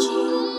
You.